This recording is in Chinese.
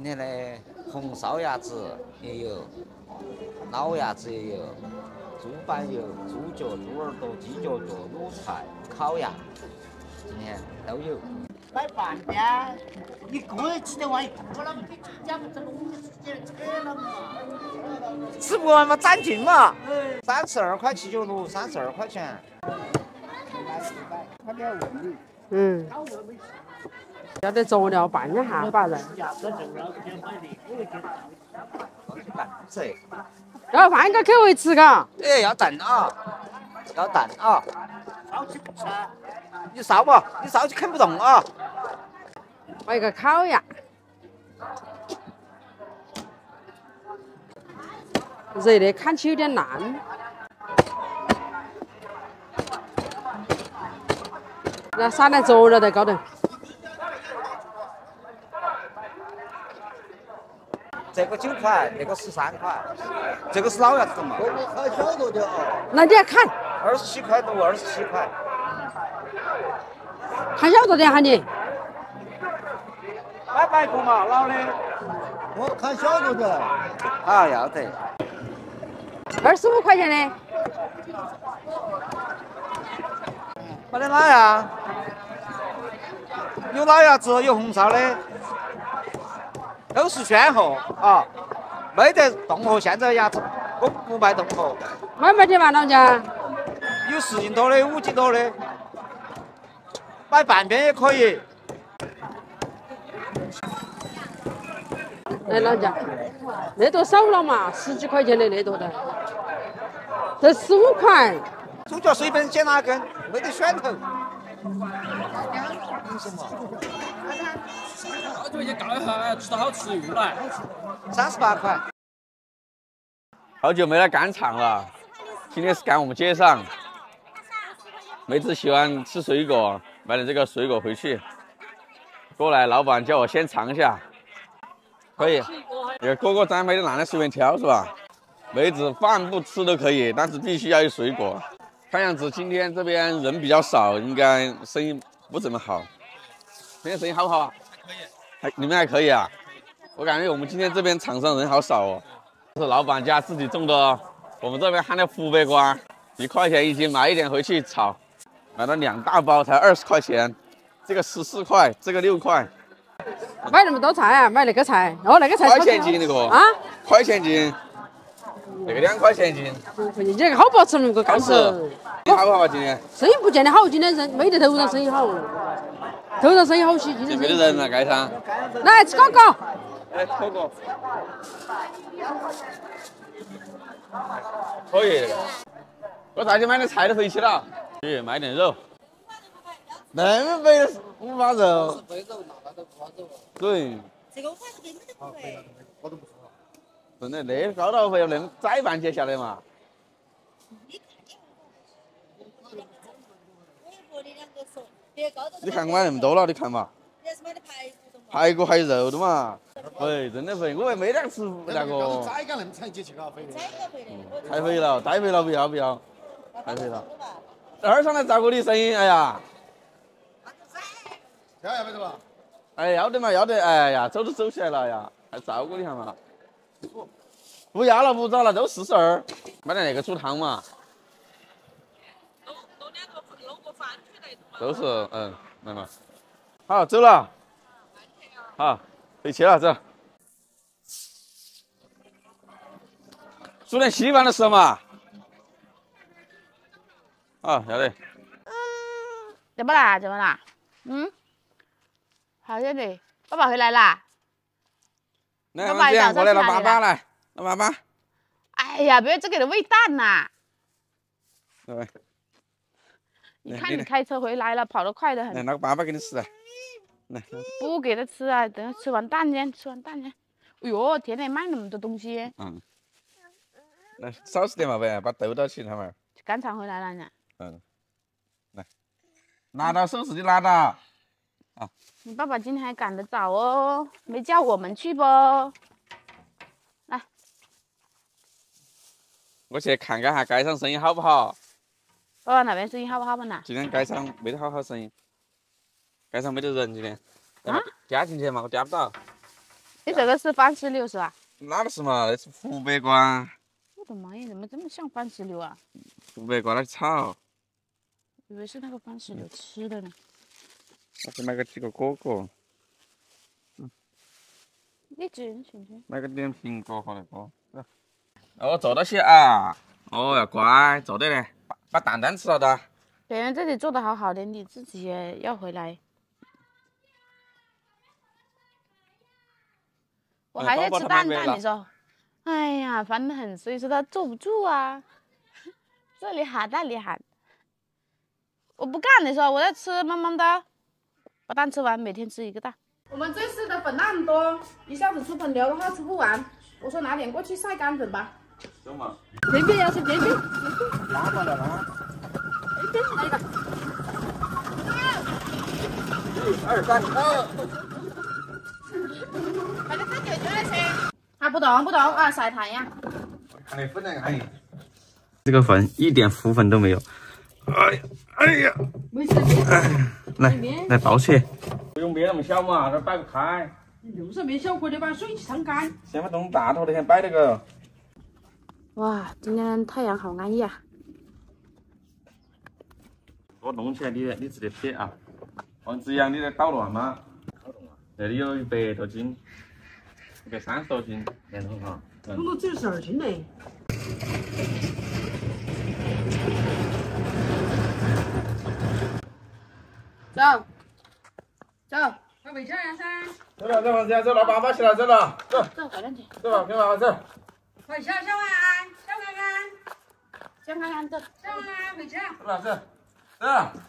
今天的红烧鸭子也有，老鸭子也有，猪板油、猪脚、猪耳朵、鸡脚脚、卤菜、烤鸭，今天都有。买半天，一个人吃得完一个了，你家不这东西直接扯了嘛？吃不完嘛，攒劲嘛。三十二块七角六，三十二块钱。嗯，要得佐料拌一下。要换一个口味吃嘎。哎，要蛋啊，要蛋啊。烧起不吃。你烧不？你烧起啃不动啊。买一个烤鸭。热的看起有点烂。那撒点佐料在高头。这个九块，那个十三块，这个是老鸭子嘛？还小着点啊。那你要砍。二十七块多，二十七块。看小着点喊你。买白个嘛，老的。我看小着点。啊，要得。二十五块钱的。没得哪样？有老鸭子，有红烧的，都是鲜货啊，没得冻货。现在鸭子我不卖冻货。买不去嘛，老家？有十斤多的，五斤多的，买半边也可以。来，老家，那多少了嘛？十几块钱的那多的，这十五块。猪脚随便捡哪根，没得选头。好久没见告一下，吃的好吃又来。三十八块。好久没来赶场了，今天是赶我们街上。梅子喜欢吃水果，买点这个水果回去。过来，老板叫我先尝一下，可以。这个果果粘没得懒得随便挑是吧？梅子饭不吃都可以，但是必须要有水果。看样子今天这边人比较少，应该生意不怎么好。今天生意好不好啊？还可以。还你们还可以啊？我感觉我们今天这边场上人好少哦。这是老板家自己种的，我们这边喊的湖北瓜，一块钱一斤，买一点回去炒。买了两大包才二十块钱，这个十四块，这个六块。买那么多菜啊？买那个菜？哦，那个菜块钱斤那个啊？块钱斤。那个两块钱一斤。你这个好不好吃那个干吃。你好不好今天？生意不见得好，今天人没得头上生意好。头上生意好些，今天。没得人了，街上。来吃果果。来吃果果。可以。我大姐买的菜都回去了。去买点肉。那么肥的五花肉。肥肉那都五花肉。对。这个五花肉根本都不肥。我都不说。真的，那高到肥要那窄半截下来嘛。你看我买那么多了，你看嘛。排骨还有肉的嘛？哎，真的肥，我还没得吃那个。宰个那么长肥的。太肥了，太肥了，不要不要，太肥了。二上来照顾你生意，哎呀。要要没得嘛？哎，要得嘛，要得，哎呀，走都走起来了呀，还照顾你下嘛。不要了，不找了，都四十二。买点那个煮汤嘛。弄弄两个，弄个饭来都是，嗯，来嘛。好，走了。好，回去了，走。煮点稀饭的时候嘛。啊，要得。怎么啦？怎么啦？嗯？好些的，爸爸回来啦。来，我这样过来，了爸爸来，老爸爸。哎呀，不要只给他喂蛋呐！来，你看你开车回来了，跑得快得很。来，拿个粑粑给你吃啊。来。不给他吃啊，等下吃完蛋先，吃完蛋先。哎呦，天天卖那么多东西。嗯。来，少吃点嘛，喂，把豆到起他们。赶场回来了呢。嗯。来，拿到收拾就拿到。啊。你爸爸今天还赶得早哦，没叫我们去不？来。我去看看哈，街上生意好不好？爸爸那边生意好不好嘛？呐？今天街上没得好好生意，街上没得人今天。啊？加进去嘛，我加不到。你这个是番石榴是吧？哪个是嘛？那是湖北瓜，我的妈呀，怎么这么像番石榴啊？湖北瓜那是草。以为是那个番石榴吃的呢。我去买个几个果果，你进去去。买个点苹果和那个。哦，坐到起啊！哦，要乖，坐得嘞，把把蛋蛋吃了的。别人这里做的好好的，你自己也要回来。我还在吃蛋蛋，你说？哎呀，烦得很，所以说他坐不住啊。这里喊那里喊，我不干，你说我在吃，慢慢的把蛋吃完，每天吃一个蛋。我们这次的粉那么多，一下子出粉流的话吃不完，我说拿点过去晒干粉吧。走嘛。边边要是边边，拿过来拿。边边来一个。一二三，哦。快点快点，就那些。啊，不动不动啊，晒太阳。看你粉那个哎。这个粉一点浮粉都没有。哎呀，哎呀。没事。哎，来来抱起。不用别那么小嘛，这摆不开。就是没小块的，把水去烫干。先把弄大头的，先摆那个。哇，今天太阳好安逸啊！我弄起来，你你直接撇啊！王子阳，你在捣乱吗？那里有一百多斤，一百三十多斤，连同哈。统统只有十二斤嘞。走，走，快回家了噻。走了，走，王子阳，走了，爸爸起来，走了，走。走，快点去。走吧，跟爸爸走。快下小安安，小安安，小安安走。小安安回家。走了，走，走。